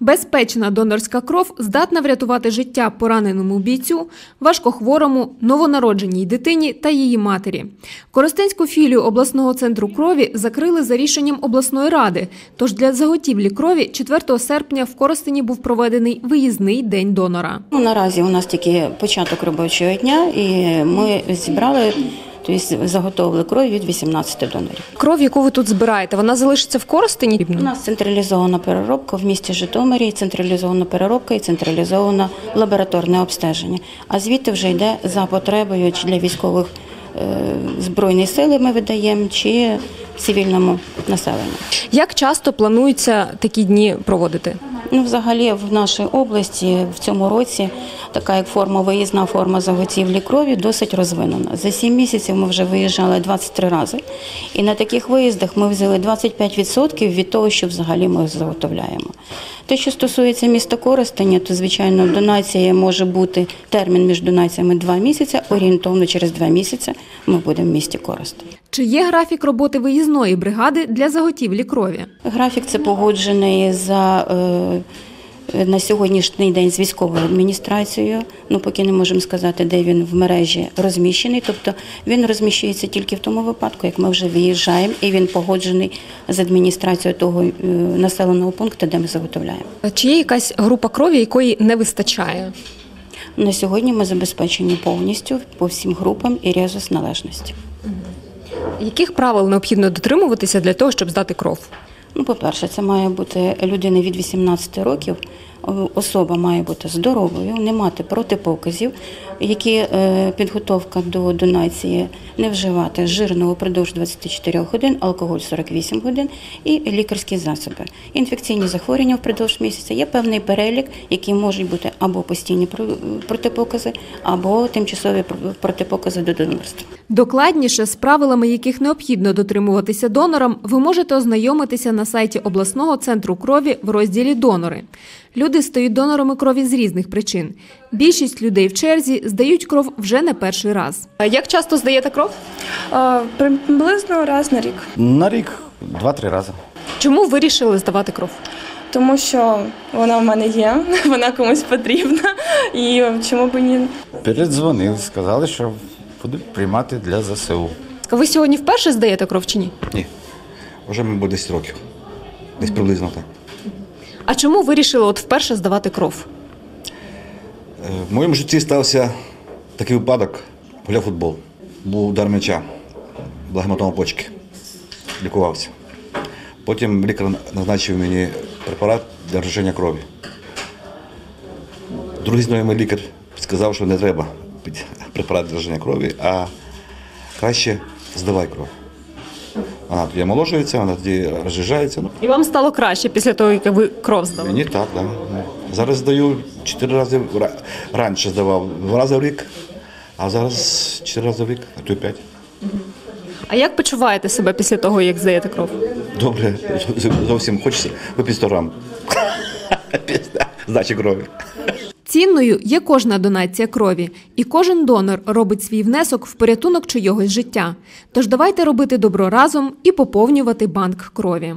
Безпечна донорська кров здатна врятувати життя пораненому бійцю, важкохворому, новонародженій дитині та її матері. Коростенську філію обласного центру крові закрили за рішенням обласної ради. Тож для заготівлі крові 4 серпня в Коростені був проведений виїзний день донора. Ну, наразі у нас тільки початок робочого дня, і ми зібрали, тобто заготовили кров від 18 донорів. Кров, яку ви тут збираєте, вона залишиться в Коростені? У нас централізована переробка в місті Житомирі, централізована переробка і централізоване лабораторне обстеження. А звідти вже йде за потребою чи для військових е, збройних сил ми видаємо чи цивільному населенню. Як часто планується такі дні проводити? Ну, взагалі, в нашій області в цьому році така як форма виїзна форма заготівлі крові досить розвинена. За 7 місяців ми вже виїжджали 23 рази. І на таких виїздах ми взяли 25% від того, що взагалі ми заготовляємо. Те, що стосується міста Коростеня, то звичайно донація може бути термін між донаціями 2 місяці, орієнтовно через 2 місяці ми будемо в місті Коростень. Чи є графік роботи виїзної бригади для заготівлі крові? Графік це погоджений за е, на сьогоднішній день з військовою адміністрацією. Ну поки не можемо сказати, де він в мережі розміщений. Тобто він розміщується тільки в тому випадку, як ми вже виїжджаємо, і він погоджений з адміністрацією того е, населеного пункту, де ми заготовляємо. Чи є якась група крові, якої не вистачає? На сьогодні ми забезпечені повністю по всім групам і резус належності. Яких правил необхідно дотримуватися для того, щоб здати кров? Ну, по-перше, це має бути людина від 18 років. Особа має бути здоровою, не мати протипоказів, які е, підготовка до донації не вживати жирного впродовж 24 годин, алкоголь 48 годин і лікарські засоби. Інфекційні захворювання впродовж місяця є певний перелік, які можуть бути або постійні протипокази, або тимчасові протипокази до донорства. Докладніше з правилами, яких необхідно дотримуватися донорам, ви можете ознайомитися на сайті обласного центру крові в розділі Донори. Люди стають донорами крові з різних причин. Більшість людей в черзі здають кров вже не перший раз. Як часто здаєте кров? А, Приблизно раз на рік, На рік два-три рази. Чому вирішили здавати кров? тому що вона в мене є, вона комусь потрібна, і чому б ні. Передзвонили, сказали, що будуть приймати для ЗСУ. Ви сьогодні вперше здаєте кров чи ні? Ні. Вже, мабуть, 10 років. Десь приблизно так. А чому вирішили от вперше здавати кров? Е, В моєму житті стався такий випадок. Гуляв футбол. Був удар м'яча, була гематома почки. Лікувався. Потім лікар назначив мені препарат для розжиження крові. Другий знайомий лікар сказав, що не треба препарат для крові, а краще здавай кров. Вона тоді омоложується, вона тоді розжижається. Ну, І вам стало краще після того, як ви кров здали? Мені так, да. Зараз здаю чотири рази в ра- раніше здавав два рази в рік, а зараз чотири рази в рік, а то й п'ять. А як почуваєте себе після того, як здаєте кров? Добре, зовсім хочеться випити 100 грам. Після здачі крові. Цінною є кожна донація крові, і кожен донор робить свій внесок в порятунок чийогось життя. Тож давайте робити добро разом і поповнювати банк крові.